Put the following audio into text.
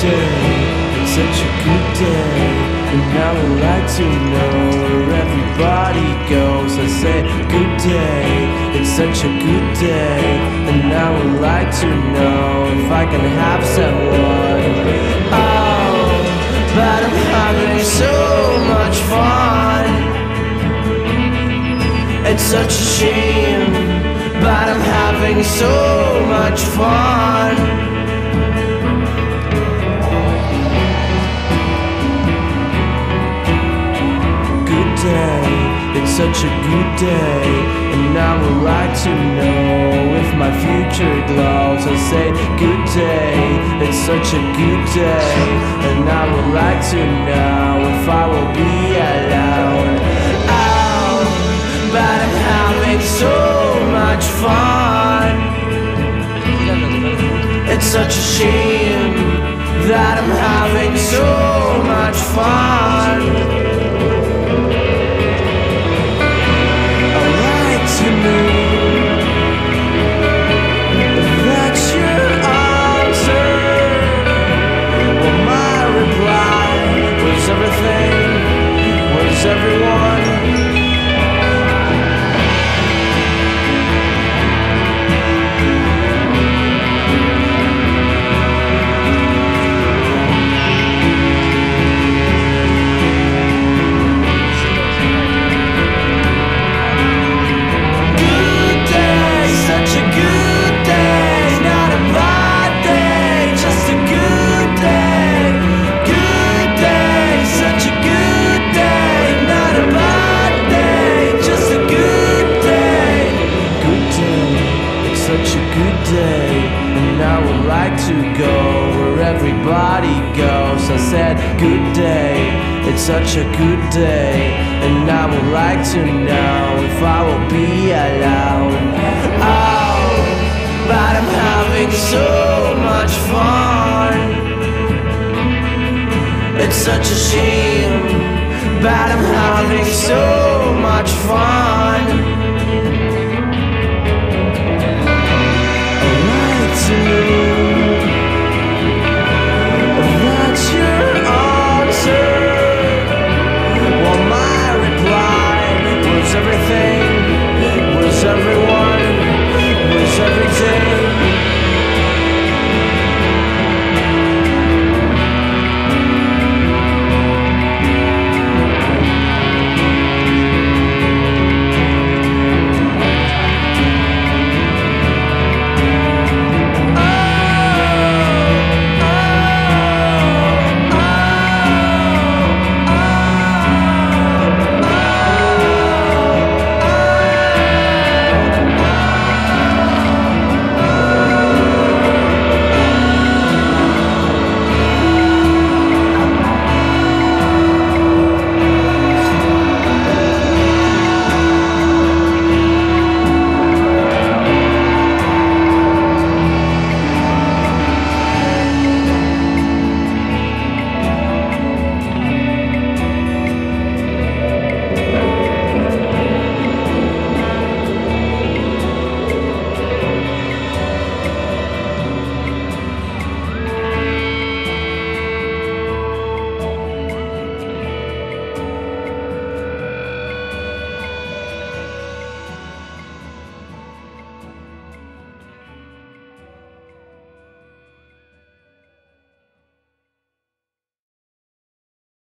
day, such a good day. and I would like to know where everybody goes. I say, good day, it's such a good day, and I would like to know if I can have someone. Oh, but I'm having so much fun. It's such a shame, but I'm having so much fun. Day, it's such a good day, and I would like to know if my future glows. I say, Good day, it's such a good day, and I would like to know if I will be alone. Oh, but I'm having so much fun. It's such a shame that I'm having so much fun. Day, and I would like to go where everybody goes. I said, Good day, it's such a good day, and I would like to know if I will be alone. Oh, but I'm having so much fun. It's such a shame, but I'm having so much fun. everything.